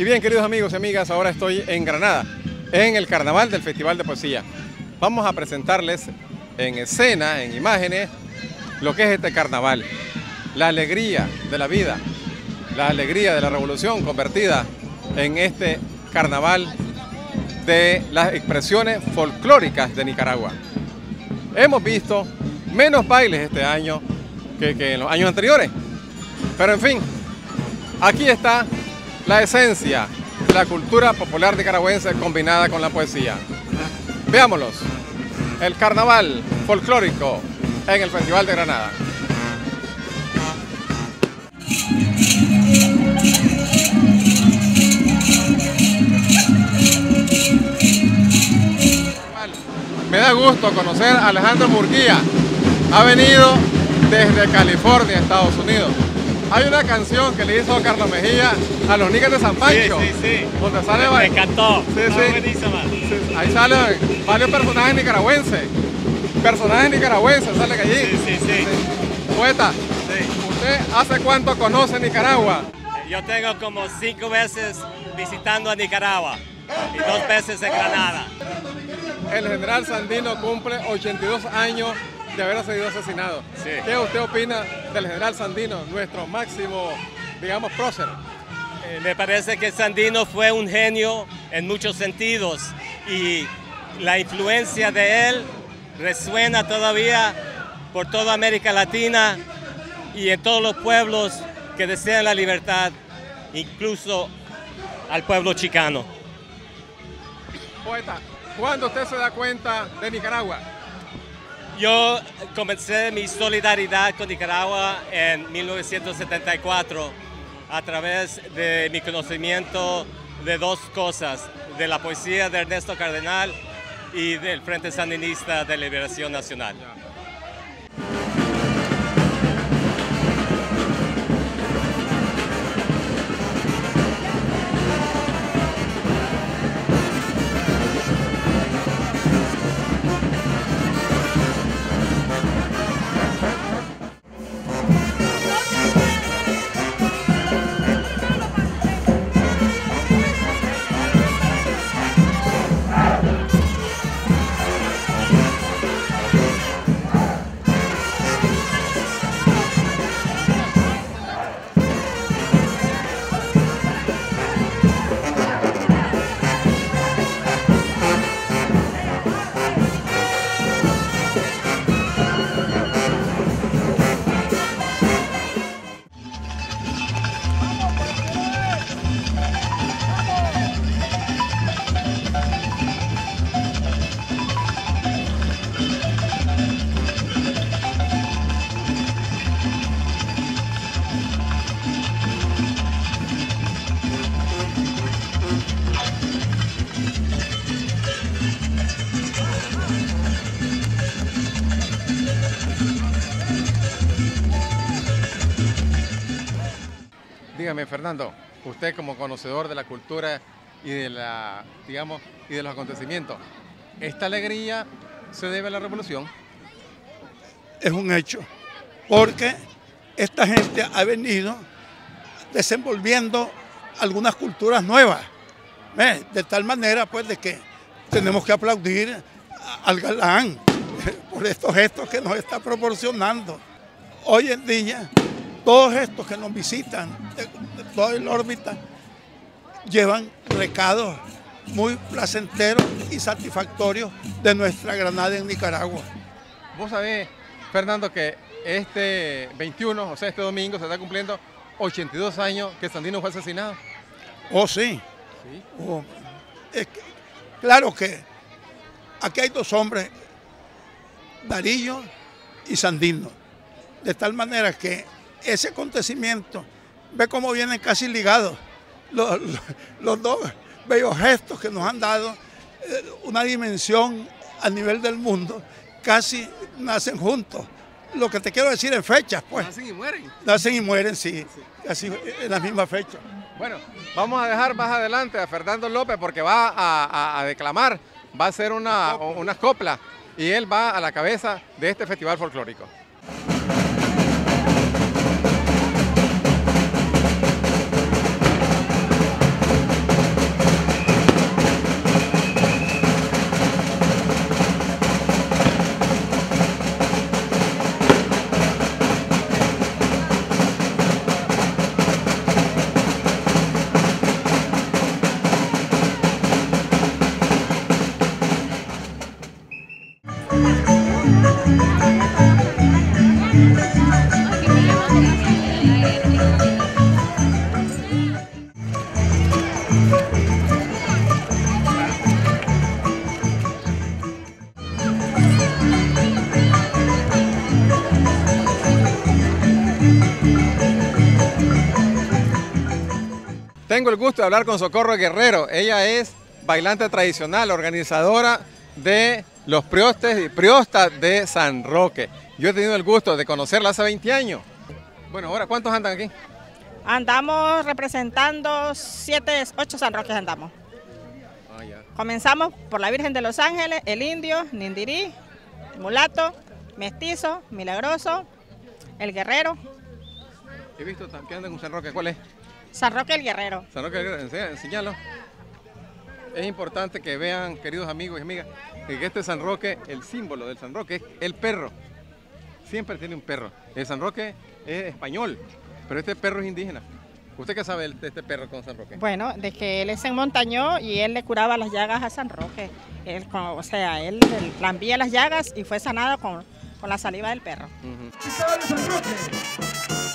Y bien, queridos amigos y amigas, ahora estoy en Granada, en el carnaval del Festival de Poesía. Vamos a presentarles en escena, en imágenes, lo que es este carnaval. La alegría de la vida, la alegría de la revolución convertida en este carnaval de las expresiones folclóricas de Nicaragua. Hemos visto menos bailes este año que, que en los años anteriores, pero en fin, aquí está la esencia de la cultura popular nicaragüense combinada con la poesía. Veámoslos. El carnaval folclórico en el Festival de Granada. Me da gusto conocer a Alejandro Murguía. Ha venido desde California, Estados Unidos. Hay una canción que le hizo Carlos Mejía a los Niggas de San Pancho. Sí, sí, sí. Donde sale Me encantó. Sí, Está sí. buenísima. Sí, Ahí salen varios personajes nicaragüenses. Personajes nicaragüenses salen allí. Sí, sí, sí. Poeta, Sí. ¿usted hace cuánto conoce Nicaragua? Yo tengo como cinco veces visitando a Nicaragua y dos veces en Granada. El general Sandino cumple 82 años de haber sido asesinado. Sí. ¿Qué usted opina del general Sandino, nuestro máximo, digamos, prócer? Eh, Me parece que Sandino fue un genio en muchos sentidos y la influencia de él resuena todavía por toda América Latina y en todos los pueblos que desean la libertad, incluso al pueblo chicano. Poeta, ¿cuándo usted se da cuenta de Nicaragua? Yo comencé mi solidaridad con Nicaragua en 1974 a través de mi conocimiento de dos cosas, de la poesía de Ernesto Cardenal y del Frente Sandinista de Liberación Nacional. Fernando, usted como conocedor de la cultura y de la, digamos, y de los acontecimientos, ¿esta alegría se debe a la revolución? es un hecho, porque esta gente ha venido desenvolviendo algunas culturas nuevas, de tal manera pues de que tenemos que aplaudir al galán por estos gestos que nos está proporcionando. Hoy en día, todos estos que nos visitan de toda la órbita llevan recados muy placenteros y satisfactorios de nuestra Granada en Nicaragua. Vos sabés, Fernando, que este 21, o sea, este domingo, se está cumpliendo 82 años que Sandino fue asesinado. Oh, sí. Sí. Oh, es que- claro que aquí hay dos hombres, Darillo y Sandino. De tal manera que ese acontecimiento, ve cómo vienen casi ligados los, los- los dos bellos gestos que nos han dado eh, una dimensión a nivel del mundo, casi nacen juntos. Lo que te quiero decir en fechas, pues. Nacen y mueren. Nacen y mueren, sí, así en la misma fecha. Bueno, vamos a dejar más adelante a Fernando López porque va a, a- a declamar, va a hacer una, unas coplas y él va a la cabeza de este festival folclórico. Tengo el gusto de hablar con Socorro Guerrero. Ella es bailante tradicional, organizadora de los priostes y priostas de San Roque. Yo he tenido el gusto de conocerla hace 20 años. Bueno, ahora, ¿cuántos andan aquí? Andamos representando siete, ocho San Roques andamos. Ah. Comenzamos por la Virgen de los Ángeles, el Indio, Nindirí, Mulato, Mestizo, Milagroso, el Guerrero, He visto que andan San Roque. ¿Cuál es? San Roque el Guerrero. San Roque, enseña- enseñalo. Es importante que vean, queridos amigos y amigas, que este San Roque, el símbolo del San Roque es el perro. Siempre tiene un perro. El San Roque es español, pero este perro es indígena. ¿Usted qué sabe de este perro con San Roque? Bueno, de que él es en montañó y él le curaba las llagas a San Roque. Él, o sea, él, él lambía las llagas y fue sanado con, con la saliva del perro. Roque. Somos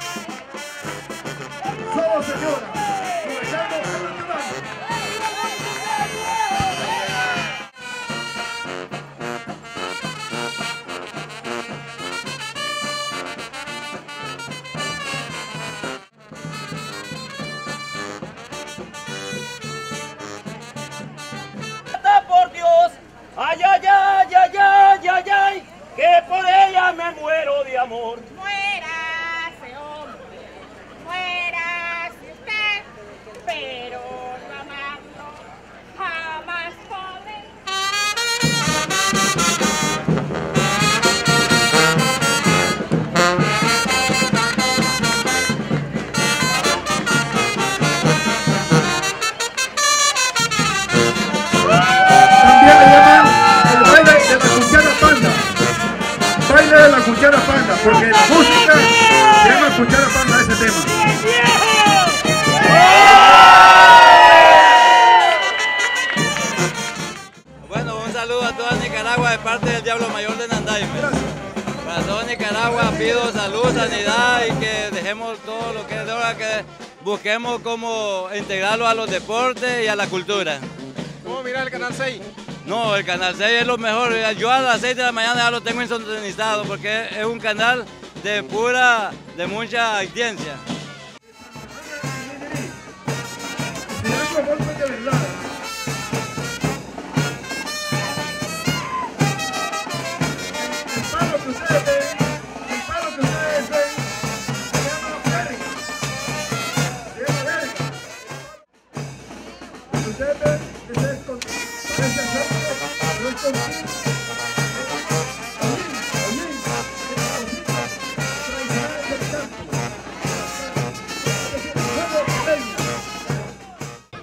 señora. Busquemos cómo integrarlo a los deportes y a la cultura. ¿Cómo mirar el Canal 6? No, el Canal 6 es lo mejor. Yo a las 6 de la mañana ya lo tengo sintonizado porque es un canal de pura, de mucha audiencia.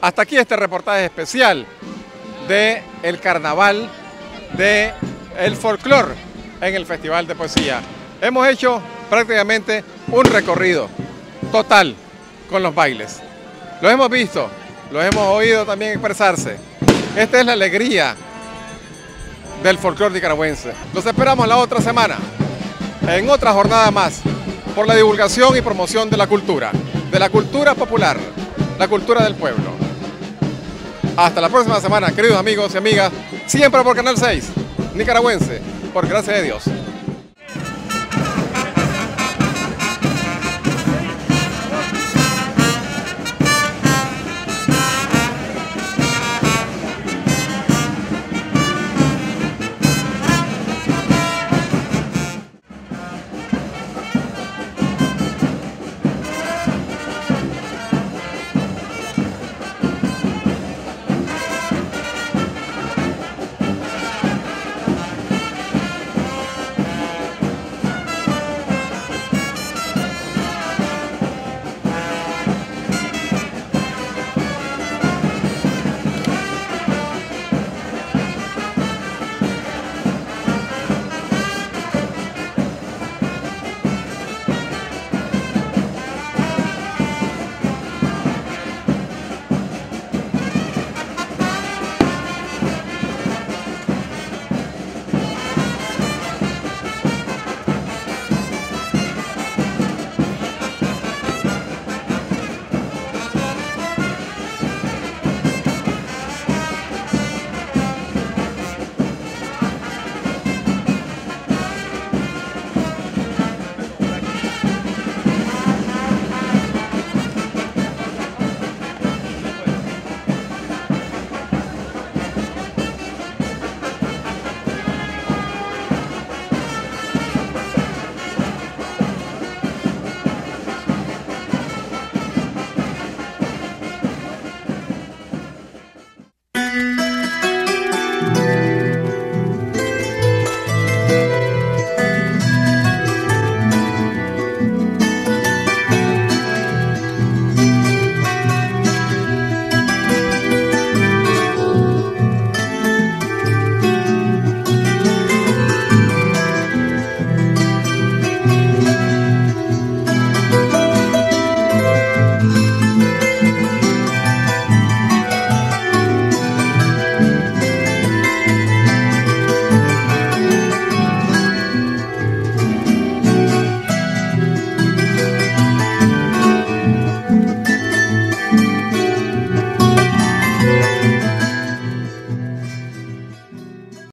Hasta aquí este reportaje especial de el carnaval de el folclor en el Festival de Poesía. Hemos hecho prácticamente un recorrido total con los bailes. Los hemos visto, los hemos oído también expresarse. Esta es la alegría del folclor nicaragüense. Los esperamos la otra semana en otra jornada más por la divulgación y promoción de la cultura, de la cultura popular, la cultura del pueblo. Hasta la próxima semana, queridos amigos y amigas, siempre por Canal 6, nicaragüense, por gracia de Dios.